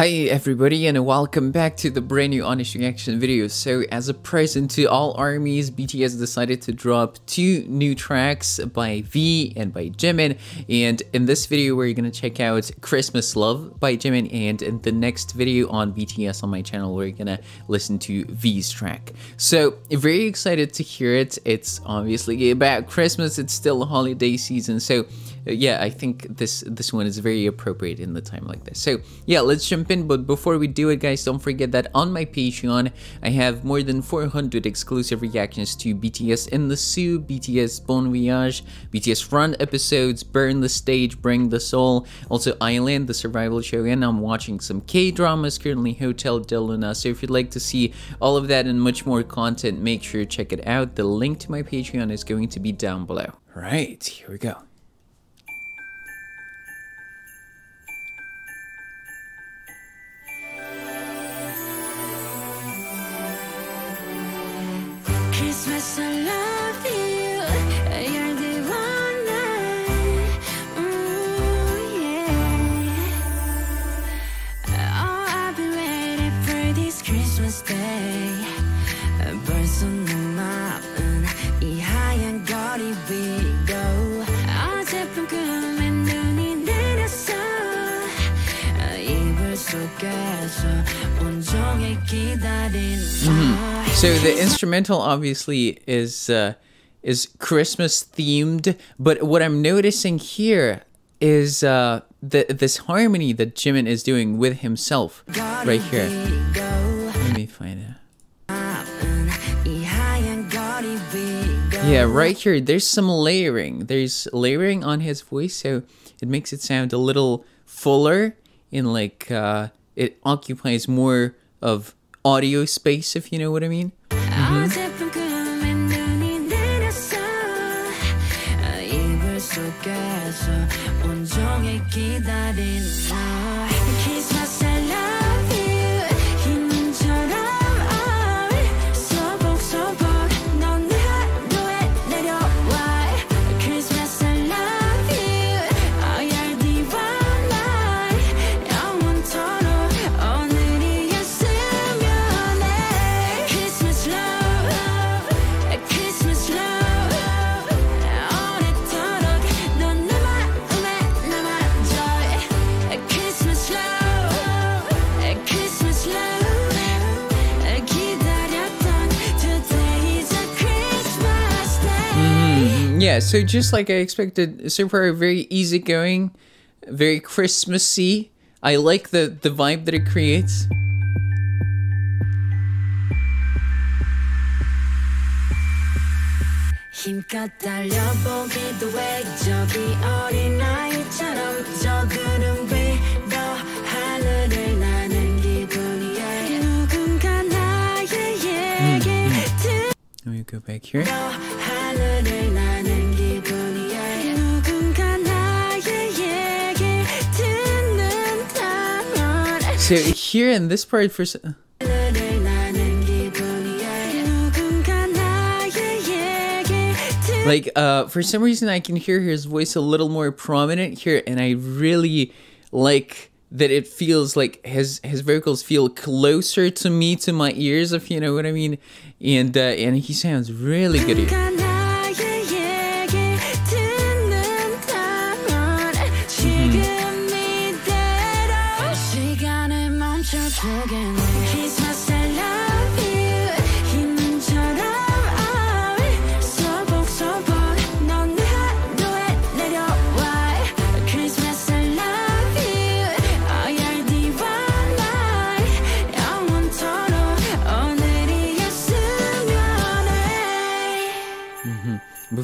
Hi everybody and welcome back to the brand new honest reaction video. So as a present to all armies, BTS decided to drop two new tracks by V and by Jimin. And in this video we're gonna check out Christmas Love by Jimin and in the next video on BTS on my channel we're gonna listen to V's track. So very excited to hear it. It's obviously about Christmas, it's still holiday season. So yeah, I think this this one is very appropriate in the time like this. So yeah, let's jump But before we do it, guys, don't forget that on my Patreon, I have more than 400 exclusive reactions to BTS In the SOOP, BTS Bon Voyage, BTS Run episodes, Burn the Stage, Bring the Soul, also Island, the survival show, and I'm watching some K-dramas, currently Hotel Del Luna. So if you'd like to see all of that and much more content, make sure to check it out. The link to my Patreon is going to be down below. Right, here we go. So the instrumental obviously is uh, is Christmas themed, but what I'm noticing here is uh, the this harmony that Jimin is doing with himself right here. Let me find it. Yeah, right here. There's some layering. There's layering on his voice, so it makes it sound a little fuller in like uh, it occupies more of audio space, if you know what I mean. Mm-hmm. 어젯 Yeah, so just like I expected, so far very easygoing, very Christmassy. I like the the vibe that it creates. 힘껏 달려보기도 해 저기 어린아이처럼 저 구름 위로 하늘을 나는 기분이야 누군가 나의 얘기 Let me go back here. 들어 하늘을 나는 here in this part for. Like, uh, for some reason, I can hear his voice a little more prominent here, and I really like that it feels like his his vocals feel closer to me to my ears if you know what i mean and uh, and he sounds really good here. again. He's my celebrity.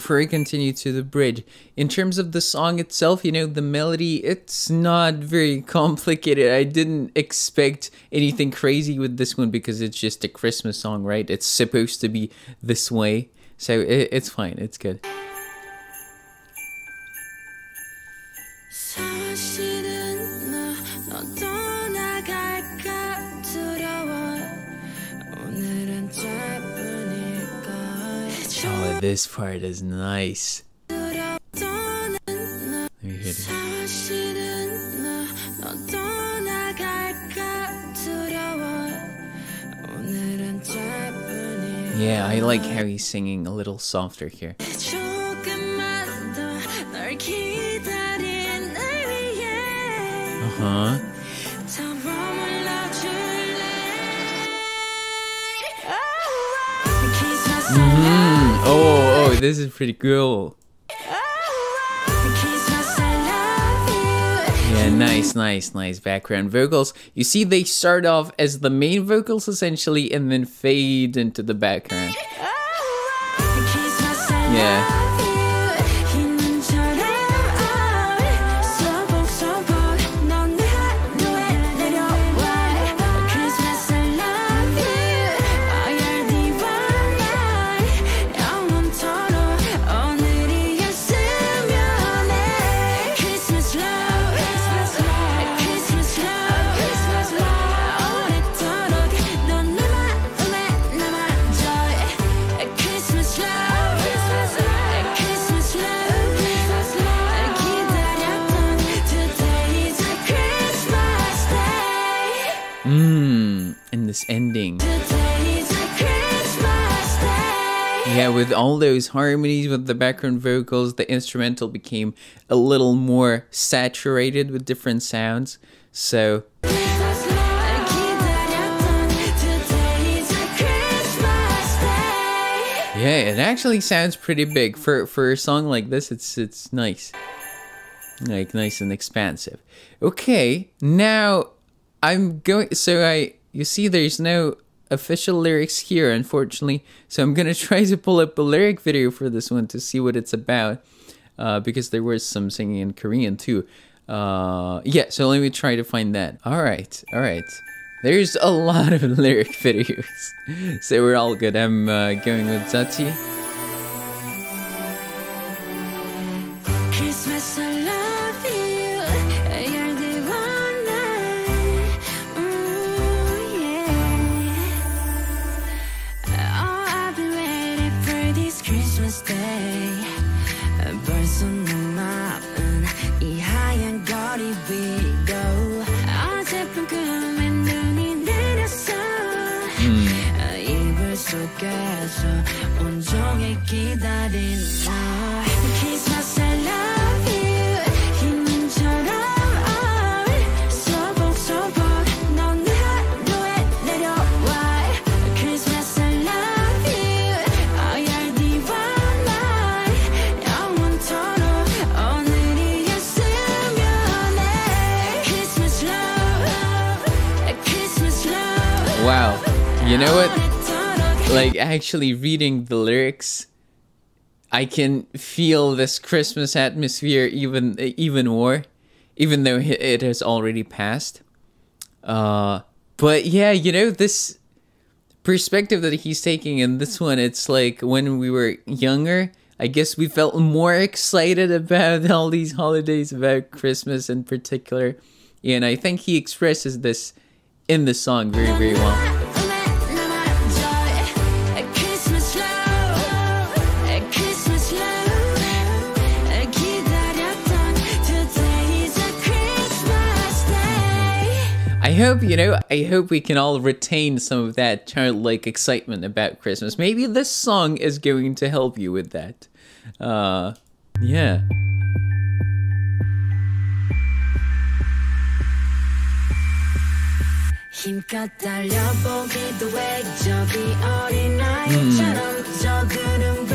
Before I continue to the bridge, in terms of the song itself, you know, the melody, it's not very complicated. I didn't expect anything crazy with this one because it's just a Christmas song, right? It's supposed to be this way. So it, it's fine, it's good. Oh, this part is nice. Yeah, I like how he's singing a little softer here. Uh huh. Mm -hmm. Oh, oh, this is pretty cool. Yeah, nice, nice, nice background vocals. You see, they start off as the main vocals essentially and then fade into the background. Yeah. with all those harmonies with the background vocals, the instrumental became a little more saturated with different sounds. So. Yeah, it actually sounds pretty big for for a song like this. It's it's nice, like nice and expansive. Okay, now I'm going. So I you see, there's no official lyrics here unfortunately. So I'm to try to pull up a lyric video for this one to see what it's about. Uh, because there was some singing in Korean too. Uh, yeah, so let me try to find that. All right, all right. There's a lot of lyric videos, so we're all good. I'm uh, going with Zati. You know what? Like, actually reading the lyrics, I can feel this Christmas atmosphere even even more, even though it has already passed. Uh, but yeah, you know this perspective that he's taking in this one. It's like when we were younger. I guess we felt more excited about all these holidays, about Christmas in particular. And I think he expresses this in the song very, very well. hope, you know, I hope we can all retain some of that childlike excitement about Christmas. Maybe this song is going to help you with that. Uh, yeah. 힘껏 달려보기도 해 저기 어린아이처럼 저 구름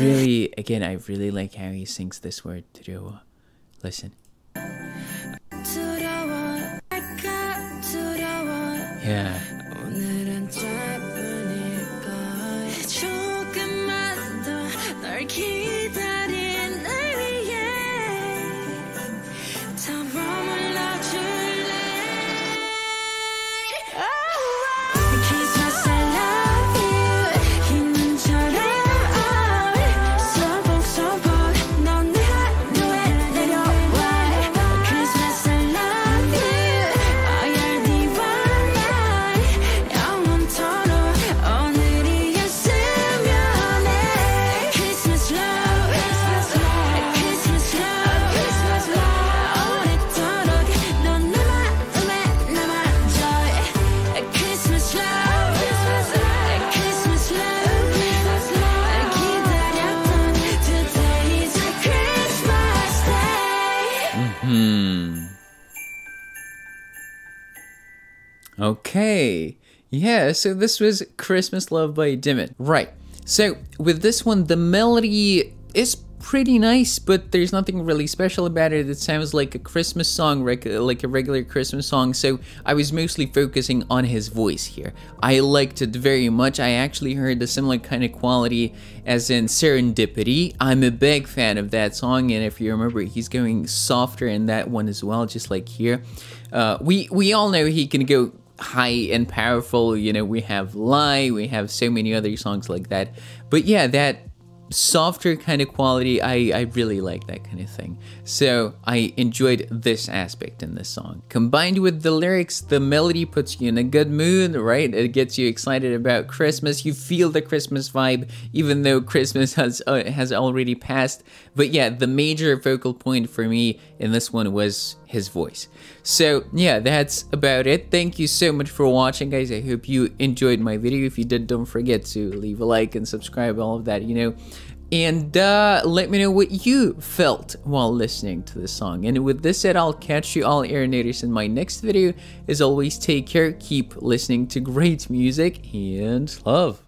really, again, I really like how he sings this word through. Listen. Yeah. Okay. Yeah, so this was Christmas Love by Jimin. Right. So with this one, the melody is pretty nice, but there's nothing really special about it. It sounds like a Christmas song, like a regular Christmas song. So I was mostly focusing on his voice here. I liked it very much. I actually heard the similar kind of quality as in Serendipity. I'm a big fan of that song, and if you remember, he's going softer in that one as well, just like here. Uh, we we all know he can go high and powerful. You know, we have Lie, we have so many other songs like that. But yeah, that softer kind of quality, I, I really like that kind of thing. So I enjoyed this aspect in this song. Combined with the lyrics, the melody puts you in a good mood, right? It gets you excited about Christmas. You feel the Christmas vibe, even though Christmas has uh, has already passed. But yeah, the major focal point for me in this one was his voice. So yeah, that's about it. Thank you so much for watching, guys. I hope you enjoyed my video. If you did, don't forget to leave a like and subscribe, all of that, you know. And uh, let me know what you felt while listening to the song. And with this said, I'll catch you all Aeronators in my next video. As always, take care, keep listening to great music, and love.